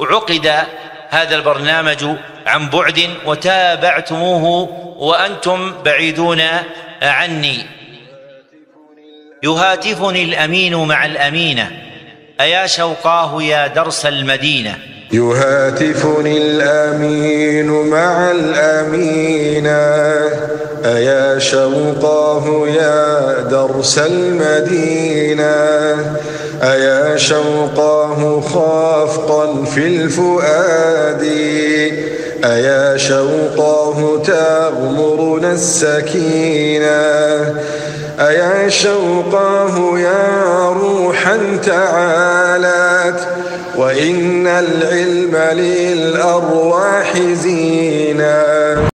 عقد هذا البرنامج عن بعد وتابعتموه وأنتم بعيدون عني. يهاتفني الأمين مع الأمينة. أيا شوقاه يا درس المدينة. يهاتفني الأمين مع الأمينة. أيا شوقاه يا درس المدينة. أيا شوقاه خافقا في الفؤاد؟ أيا شوقاه تغمرنا السكينة؟ أيا شوقاه يا روحا تعالت؟ وإن العلم للأرواح زينا